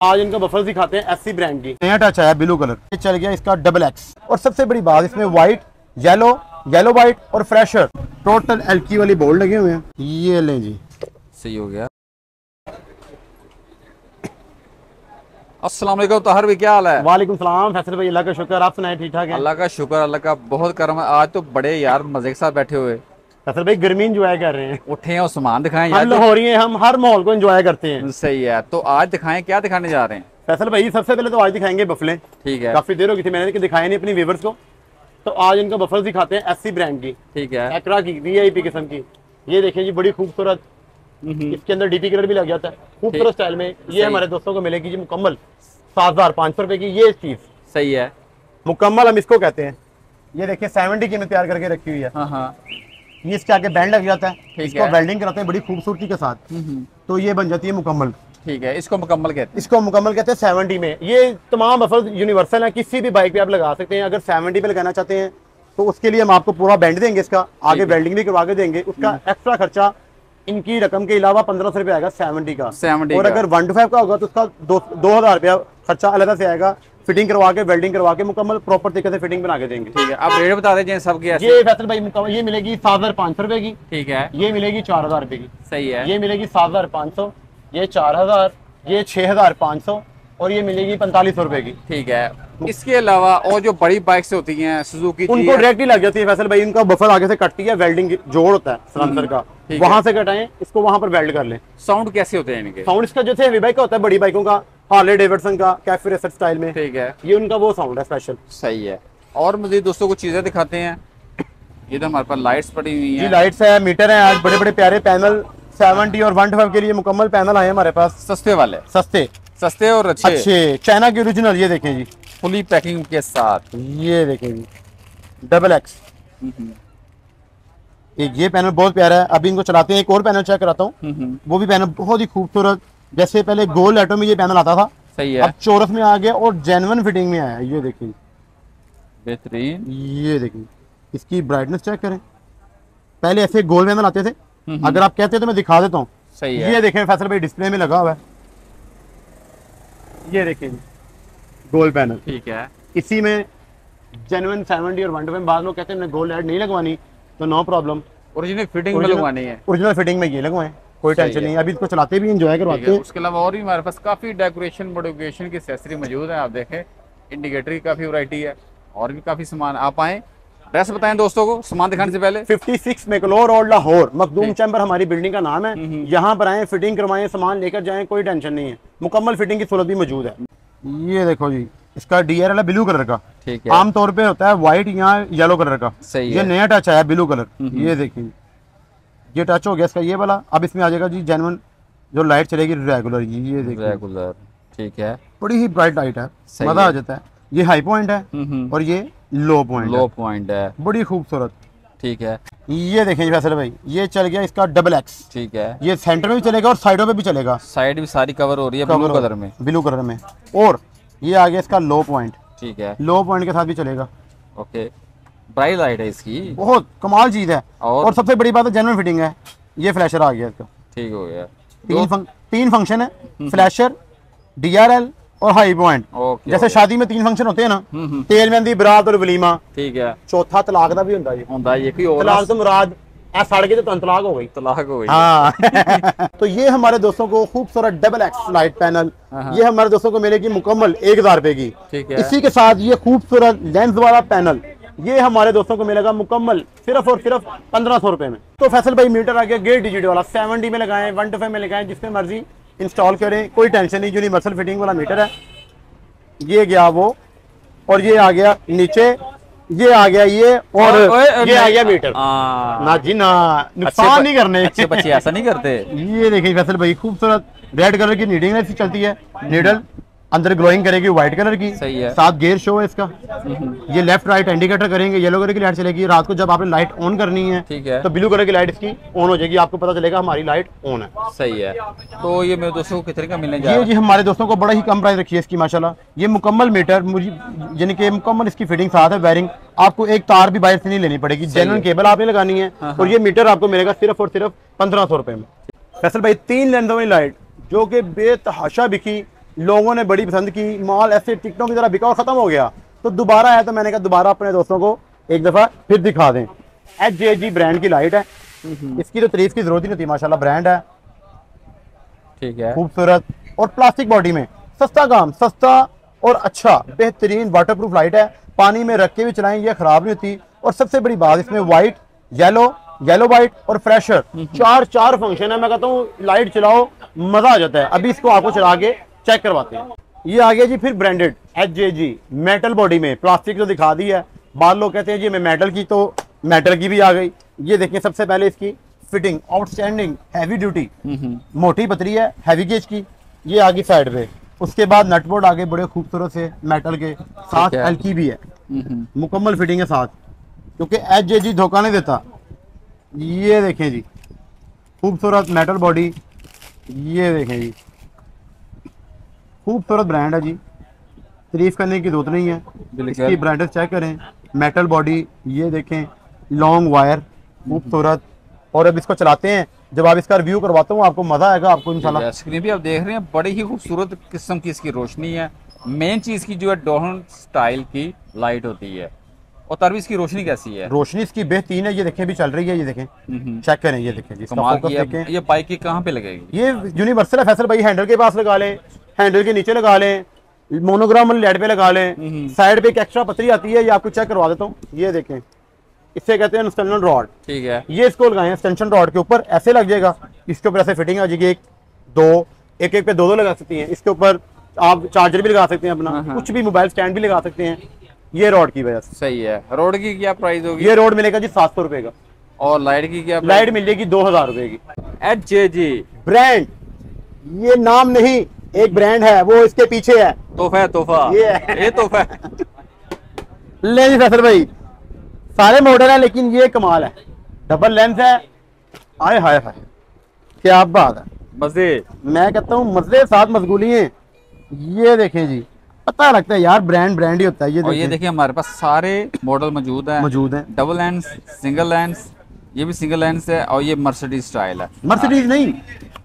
आज इनका बफर दिखाते हैं एससी ब्रांड की। नया टच आया ब्लू कलर ये चल गया इसका डबल एक्स और सबसे बड़ी बात इसमें व्हाइट येलो येलो व्हाइट और फ्रेशर टोटल एलकी वाली बोर्ड लगे हुए हैं। ये लें जी। सही हो गया। अस्सलाम वालेकुम ताहर भी क्या हाल है? वालेकुम सलाम फैसल भाई अल्लाह का शुक्र आप सुनाए ठीक ठाक है? अल्लाह का शुक्र अल्लाह का बहुत करम है। आज तो बड़े यार मज़े के साथ बैठे हुए। फैसल भाई गर्मी इंजॉय कर रहे हैं। उठे हैं और सामान दिखाएँ हम यार लाहौरी हैं हम हर माहौल को एंजॉय करते हैं। सही है तो आज दिखाएँ क्या दिखाने जा रहे हैं? फैसल भाई सबसे पहले तो आज दिखाएँगे बफले ठीक है। काफ़ी देर हो गई थी मैंने कि दिखाए नहीं अपनी व्यूवर्स को। तो आज इनको बफर दिखाते हैं एससी ब्रांड की। ठीक है। एक्रा की वीआईपी किस्म की। ये देखिए जी बड़ी खूबसूरत। इसके अंदर डीपी कलर भी लग जाता है। खूबसूरत स्टाइल में ये हमारे दोस्तों को मिलेगी जी मुकम्मल। सात हज़ार पाँच सौ रुपए की ये चीज़। सही है। मुकम्मल हम इसको कहते हैं। ये देखिए सेवेंटी की तैयार करके रखी हुई है। हाँ हाँ। ये इसके आगे बैंड लग जाता है। इसको वेल्डिंग कराते हैं बड़ी खूबसूरती के साथ। हम्म, तो ये बन जाती है मुकम्मल। ठीक है इसको मुकम्मल कहते हैं। इसको मुकम्मल कहते हैं सेवेंटी में। ये तमाम बफर यूनिवर्सल है किसी भी बाइक पे आप लगा सकते हैं। अगर सेवेंटी पे लगाना चाहते हैं तो उसके लिए हम आपको पूरा बैंड देंगे इसका। आगे वेल्डिंग भी करवा के देंगे। उसका एक्स्ट्रा खर्चा इनकी रकम के अलावा पंद्रह सौ रुपया आएगा सेवेंटी का। 70 और अगर वन टू फाइव का होगा तो उसका दो दो हज़ार रुपया खर्चा अलग से आएगा। फिटिंग करवा के वेल्डिंग करवा के मुकम्मल प्रॉपर तरीके से फिटिंग बना के देंगे। ठीक है आप रेट बता दीजिए सबकी ये फैसल भाई मुकम्मल ये मिलेगी सात हज़ार पाँच सौ रुपये की। ठीक है। ये मिलेगी चार हज़ार रुपये की। सही है। ये मिलेगी सात हज़ार पाँच सौ ये चार हज़ार ये छः हज़ार पाँच सौ और ये मिलेगी पैंतालीस सौ रुपये की। ठीक है। इसके अलावा और जो बड़ी बाइक्स होती हैं सुजुकी उनको डायरेक्ट ही लग जाती है फैसल भाई इनका बफर आगे से कटती है वेल्डिंग जोड़ होता है सलेंसर का। ठीक वहाँ से कटाएँ इसको वहाँ पर वेल्ड कर लें। साउंड कैसे होते हैं इनके? साउंड इसका जैसे हेवी बाइक का होता है बड़ी बाइकों का। हार्ले डेविडसन का कैफ़े रेसर स्टाइल में। ठीक है। ये उनका वो साउंड है स्पेशल सही है। और मजीद दोस्तों को चीज़ें दिखाते हैं। ये तो हमारे पास लाइट्स पड़ी हुई हैं। लाइट्स है मीटर है आज बड़े बड़े प्यारे पैनल 70 और 125 के लिए मुकम्मल पैनल आए हमारे पास। सस्ते वाले। सस्ते। सस्ते और अच्छे। अच्छे। चाइना के ओरिजिनल ये देखें जी। फुली पैकिंग के साथ। ये देखें जी। डबल एक्स हम्म, एक ये पैनल बहुत प्यारा है। अभी इनको चलाते हैं एक और पैनल चेक कराता हूँ। हम्म, वो भी पैनल बहुत ही खूबसूरत जैसे पहले गोल एटो में ये पैनल आता था सही है। अब चौरस में आ गया और जेनवन फिटिंग में आया ये देखिए। बेहतरीन। ये देखिए इसकी ब्राइटनेस चेक करें। पहले ऐसे गोल पैनल आते थे हम्म, अगर आप कहते तो मैं दिखा देता हूँ। सही है। ये देखें फैसल भाई डिस्प्ले में लगा हुआ है। ये देखें गोल पैनल। ठीक है। इसी में जेनवन सेवेंटी और वन बाद लोग कहते हैं हमने गोल लाइट नहीं लगवानी तो नो प्रॉब्लम ओरिजिनल फिटिंग में लगवानी है। ओरिजिनल फिटिंग में ये लगवाएँ। कोई टेंशन नहीं अभी इसको चलाते भी इंजॉय करवाते हैं। उसके अलावा और भी हमारे पास काफ़ी डेकोरेशन मोडिफिकेशन की एक्सेसरी मौजूद है आप देखें। इंडिकेटर की काफ़ी वैरायटी है। और भी काफ़ी सामान आप आए। एड्रेस बताएँ दोस्तों को सामान दिखाने से पहले। 56 McLeod road Lahore Makhdoom chamber हमारी बिल्डिंग का नाम है। हम्म। यहाँ पर आए फिटिंग करवाएँ सामान लेकर जाएँ कोई टेंशन नहीं है। मुकम्मल फिटिंग की सूरत भी मौजूद है। ये देखो जी इसका डी आर एल है ब्लू कलर का। ठीक है। आमतौर पे होता है व्हाइट या येलो कलर का। सही ये नया टच आया ब्लू कलर हम्म। ये देखिए। ये टच हो गया इसका ये वाला। अब इसमें आ जाएगा जी जेनवन जो लाइट चलेगी रेगुलर ये देखिए। रेगुलर ठीक है। बड़ी ही ब्राइट लाइट है। मज़ा आ जाता है। ये हाई पॉइंट है और ये लो पॉइंट लो पॉइंट है। बड़ी खूबसूरत। ठीक है। ये देखें फैसल भाई ये चल गया इसका डबल एक्स ठीक है। ये सेंटर में भी चलेगा और साइडों पे भी चलेगा। साइड भी सारी कवर हो रही है ब्लू कलर में। ब्लू कलर में। और ये आ गया इसका लो पॉइंट ठीक है। लो पॉइंट के साथ भी चलेगा। ओके ब्राइट लाइट है इसकी। बहुत कमाल चीज़ है। और? और सबसे बड़ी बात है जेनवन फिटिंग है। ये फ्लैशर आ गया इसका। ठीक हो गया। तीन फंक, तीन फ़ंक्शन है। फ्लैशर डीआरएल और हाई पॉइंट जैसे शादी में तीन फ़ंक्शन होते हैं ना हम्म हम्म, तेल मेहंदी बरात और वलीमा। ठीक है। चौथा तलाक का भी होता है जी। ਹੁੰਦਾ ये कोई और तलाक तो मुराद सड़ गई तो तलाक हो गई। तलाक हो गई। हाँ। तो ये हमारे दोस्तों को खूबसूरत डबल एक्स लाइट पैनल हाँ। ये हमारे दोस्तों को मिलेगी मुकम्मल एक हज़ार रुपए की। ठीक है। इसी के साथ ये खूबसूरत लेंस वाला पैनल ये हमारे दोस्तों को मिलेगा मुकम्मल सिर्फ़ और सिर्फ़ पंद्रह सौ रुपए में। तो फैसल भाई मीटर आ गया गेट डिजिट वाला सेवेंटी में लगाएँ वन टू फाइव में लगाएँ जिसमें मर्ज़ी इंस्टॉल करें कोई टेंशन नहीं यूनिवर्सल फिटिंग वाला मीटर है। ये गया वो और ये आ गया नीचे ये आ गया ये और ये आ गया मीटर। ना जी ना नुकसान नहीं करने। अच्छे बच्चे ऐसा नहीं करते। ये देखिए फैसल भाई खूबसूरत। रेड कलर की नीडिंग लाइट चलती है। नीडल अंदर ग्लोइंग करेगी व्हाइट कलर की। सही है। साथ गेयर शो है इसका। ये लेफ़्ट राइट इंडिकेटर करेंगे येलो कलर की लाइट चलेगी। रात को जब आपने लाइट ऑन करनी है ठीक है। तो ब्लू कलर की लाइट इसकी ऑन हो जाएगी आपको पता चलेगा हमारी लाइट ऑन है। सही है। तो ये मेरे दोस्तों को कितने का मिलने जा ये रहा जी हमारे दोस्तों को बड़ा ही कम प्राइस रखी है इसकी माशाल्लाह। ये मुकम्मल मीटर मुझे यानी कि मुकम्मल इसकी फिटिंग साथ है वायरिंग आपको एक तार भी बाहर से नहीं लेनी पड़ेगी जेनुअन केबल आपने लगानी है हाँ, और ये मीटर आपको मिलेगा सिर्फ़ और सिर्फ़ पंद्रह सौ रुपए में। फैसल भाई तीन लेंसों वाली लाइट जो कि बेतहाशा बिकी। लोगों ने बड़ी पसंद की। माल ऐसे टिकटों की तरह बिका और खत्म हो गया। तो दोबारा आया तो मैंने कहा दोबारा अपने दोस्तों को एक दफ़ा फिर दिखा दें। एच जे जी ब्रांड की लाइट है। इसकी तो तारीफ़ की ज़रूरत ही नहीं थी माशाल्लाह ब्रांड है। ठीक है। खूबसूरत। और प्लास्टिक बॉडी में सस्ता काम सस्ता और अच्छा बेहतरीन वाटरप्रूफ लाइट है। पानी में रख के भी चलाएँ ये खराब नहीं होती। और सबसे बड़ी बात इसमें व्हाइट येलो येलो व्हाइट और फ्रेशर चार चार फ़ंक्शन है। मैं कहता हूँ लाइट चलाओ मज़ा आ जाता है। अभी इसको आपको चला के चेक करवाते हैं। ये आ गया जी फिर branded H J G metal body में। प्लास्टिक तो दिखा दी है। बाद लोग कहते हैं जी मैं मेटल की तो मेटल की भी आ गई। ये देखिए सबसे पहले इसकी फिटिंग आउटस्टैंडिंग हैवी ड्यूटी मोटी पतरी है हैवी गेज की। ये आगे साइड पे। उसके बाद नटबोर्ड आगे बड़े खूबसूरत से मेटल के साथ हल्की भी है। मुकम्मल फिटिंग है साथ। क्योंकि एच जे जी धोखा नहीं देता। ये देखें जी। खूबसूरत मेटल बॉडी ये देखें जी। खूबसूरत ब्रांड है जी। तारीफ़ करने की ज़रूरत नहीं है। इसकी ब्रांडेड चेक करें। मेटल बॉडी ये देखें लॉन्ग वायर खूबसूरत। और अब इसको चलाते हैं। जब आप इसका रिव्यू करवाता हूँ आपको मज़ा आएगा आपको इंशाल्लाह। स्क्रीन भी आप देख रहे हैं बड़ी ही खूबसूरत किस्म की इसकी रोशनी है। मेन चीज़ की जो है डोहन स्टाइल की लाइट होती है। और तरवी इसकी रोशनी कैसी है? रोशनी इसकी बेहतरीन है ये देखें अभी चल रही है ये देखें। चेक करें ये देखें ये बाइक की कहाँ पे लगेगी? ये यूनिवर्सल है फैसल भाई हैंडल के पास लगा लें। हैंडल के नीचे लगा लें मोनोग्राम लाइट पे लगा लें साइड पे एक एक्स्ट्रा पतरी आती है ये आपको चेक करवा देता हूँ। ये देखें इससे कहते हैं एक्सटर्नल रॉड ठीक है। ये इसको लगाए एक्सटेंशन रॉड के ऊपर ऐसे लग जाएगा इसके ऊपर ऐसे फिटिंग आ जाएगी एक दो एक एक पे दो दो लगा सकती हैं। इसके ऊपर आप चार्जर भी लगा सकते हैं अपना हाँ, हाँ। कुछ भी मोबाइल स्टैंड भी लगा सकते हैं ये रॉड की वजह से। सही है। रोड की क्या प्राइस होगी? ये रोड मिलेगा जी सात सौ रुपए का। और लाइट की क्या लाइट मिलेगी दो हज़ार रुपए की। एच जे जी ब्रांड ये नाम नहीं एक ब्रांड है वो इसके पीछे है। तोहफा है तोहफा। ये है। ये तोहफा है। ले जी फैसल भाई। सारे मॉडल है लेकिन ये कमाल है। डबल लेंथ है। आए हाय हाय। क्या बात है। मज़े। मैं कहता हूँ मज़े साथ मशगूली हैं ये देखें जी। पता लगता है यार ब्रांड ब्रांड ही होता है। ये और ये देखिए हमारे पास सारे मॉडल मौजूद हैं। मौजूद है। डबल लेंस सिंगल लेंस ये भी सिंगल लेंस है और ये मर्सिडीज स्टाइल है। मर्सिडीज नहीं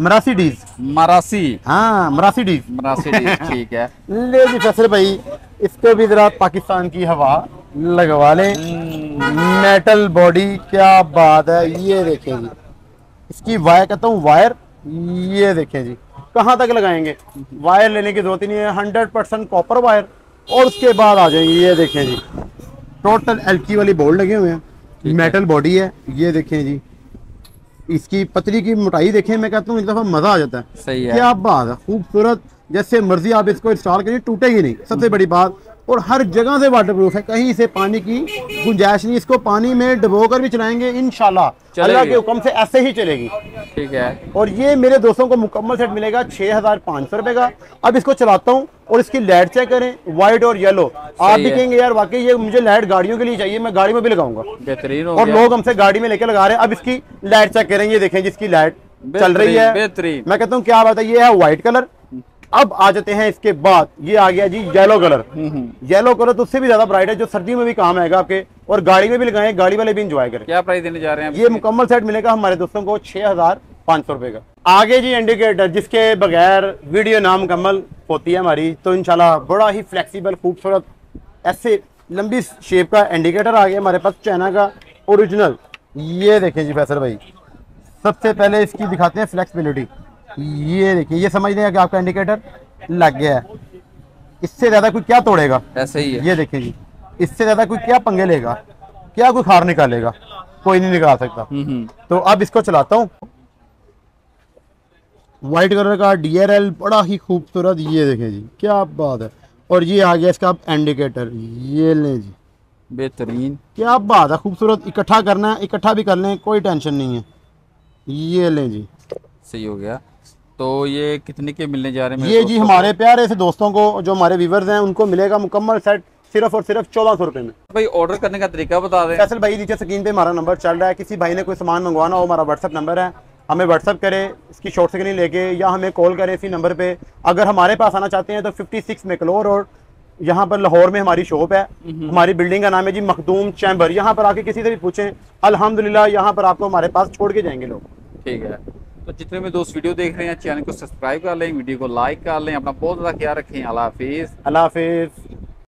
मरासीडीज मरासी हाँ मरासीडीज मरासीडीज ठीक है। ले जी फैसल भाई इसको भी जरा पाकिस्तान की हवा लगवा लें। मेटल बॉडी क्या बात है ये देखें जी। इसकी वायर कहता हूँ वायर ये देखें जी। कहाँ तक लगाएँगे? वायर लेने की ज़रूरत ही नहीं है हंड्रेड परसेंट कॉपर वायर और उसके बाद आ जाएँगे ये देखें जी। टोटल एल्की वाली बोल्ट लगे हुए हैं। मेटल बॉडी है ये देखें जी। इसकी पतली की मोटाई देखें मैं कहता हूँ एक दफ़ा मज़ा आ जाता है। सही है। क्या बात है खूबसूरत जैसे मर्ज़ी आप इसको इंस्टॉल करिए टूटेगी नहीं। सबसे बड़ी बात और हर जगह से वाटरप्रूफ है। कहीं से पानी की गुंजाइश नहीं। इसको पानी में डबो कर भी चलाएँगे चलेगी। अल्लाह के हुक्म से ऐसे ही चलेगी। ठीक है। और ये मेरे दोस्तों को मुकम्मल सेट मिलेगा छह हज़ार पाँच सौ रुपए का। अब इसको चलाता हूँ और इसकी लाइट चेक करें व्हाइट और येलो आप भी कहेंगे यार वाकई ये मुझे लाइट गाड़ियों के लिए चाहिए मैं गाड़ी में भी लगाऊँगा। बेहतरीन और लोग हमसे गाड़ी में लेके लगा रहे हैं। अब इसकी लाइट चेक करेंगे देखें जिसकी लाइट चल रही है। बेहतरीन। मैं कहता हूँ क्या बात है ये है व्हाइट कलर अब आ जाते हैं इसके बाद। ये आ गया जी येलो कलर येलो कलर तो उससे भी ज़्यादा ब्राइट है जो सर्दियों में भी काम आएगा आपके और गाड़ी में भी लगाएँ गाड़ी वाले भी इंजॉय करें। क्या प्राइस देने जा रहे हैं ये मुकम्मल सेट मिलेगा हमारे दोस्तों को छह हज़ार पाँच सौ रुपए का। आगे जी इंडिकेटर जिसके बगैर वीडियो ना मुकम्मल होती है हमारी तो इनशाला बड़ा ही फ्लेक्सीबल खूबसूरत ऐसे लंबी शेप का इंडिकेटर आ गया हमारे पास चाइना का ओरिजिनल ये देखें जी फैसल भाई सबसे पहले इसकी दिखाते हैं फ्लेक्सिबिलिटी ये देखिए ये समझ कि आपका इंडिकेटर लग गया है। इससे ज़्यादा कोई क्या तोड़ेगा? ऐसे ही है। ये देखें जी इससे ज़्यादा कोई क्या पंगे लेगा? क्या कोई खार निकालेगा? कोई नहीं निकाल सकता। हम्म, हम्म। तो अब इसको चलाता हूँ। व्हाइट कलर का डीआरएल बड़ा ही खूबसूरत ये देखें जी क्या बात है। और ये आ गया इसका इंडिकेटर ये लें जी। बेहतरीन। क्या बात है खूबसूरत। इकट्ठा करना है इकट्ठा भी कर लें कोई टेंशन नहीं है। ये लें जी। सही हो गया। तो ये कितने के मिलने जा रहे हैं ये जी हमारे प्यारे से दोस्तों को जो हमारे व्यूवर्स हैं उनको मिलेगा मुकम्मल सेट सिर्फ़ और सिर्फ़ चौदह सौ रुपए में। भाई ऑर्डर करने का तरीका बता दें फैसल भाई नीचे स्क्रीन पे हमारा नंबर चल रहा है। किसी भाई ने कोई सामान मंगवाना हो हमारा व्हाट्सअप नंबर है। हमें व्हाट्सअप करें इसकी शॉर्ट स्क्रीन लेके या हमें कॉल करें इसी नंबर पे। अगर हमारे पास आना चाहते हैं तो 56 मैकलोर रोड यहाँ पर लाहौर में हमारी शॉप है। हमारी बिल्डिंग का नाम है जी मखदूम चैम्बर। यहाँ पर आके किसी से भी पूछें अल्हम्दुलिल्लाह यहाँ पर आपको हमारे पास छोड़ के जाएँगे लोग। ठीक है। तो जितने भी दोस्त वीडियो देख रहे हैं, चैनल को सब्सक्राइब कर लें, वीडियो को लाइक कर लें, अपना बहुत ज़्यादा ख्याल रखें। अला हाफिज़। अला हाफिज़।